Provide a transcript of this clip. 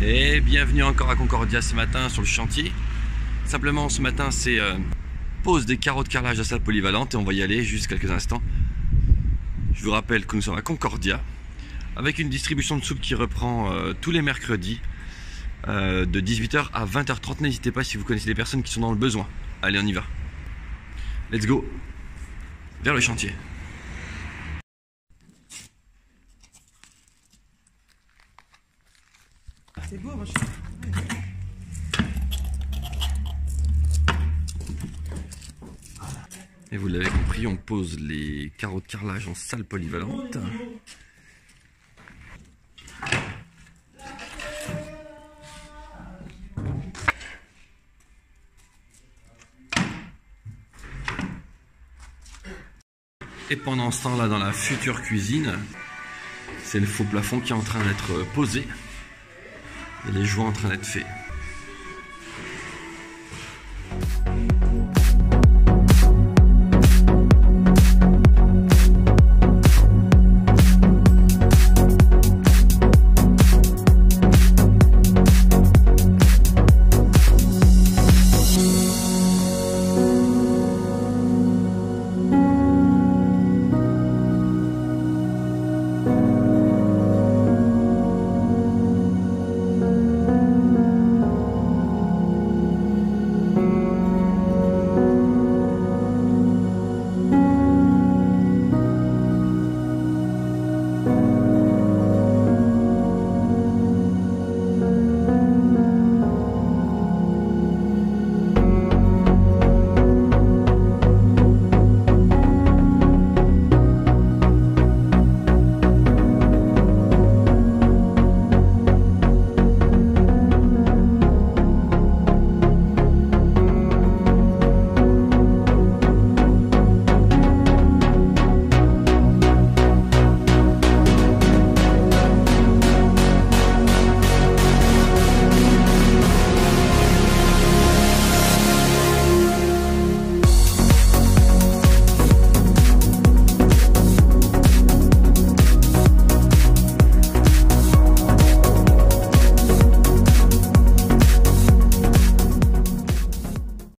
Et bienvenue encore à Concordia ce matin sur le chantier. Simplement ce matin c'est euh, pose des carreaux de carrelage à salle polyvalente et on va y aller juste quelques instants. Je vous rappelle que nous sommes à Concordia avec une distribution de soupe qui reprend euh, tous les mercredis euh, de 18h à 20h30. N'hésitez pas si vous connaissez des personnes qui sont dans le besoin. Allez on y va. Let's go vers le chantier. C'est beau, moi je Et vous l'avez compris, on pose les carreaux de carrelage en salle polyvalente. Et pendant ce temps-là, dans la future cuisine, c'est le faux plafond qui est en train d'être posé et les joints en train d'être faits.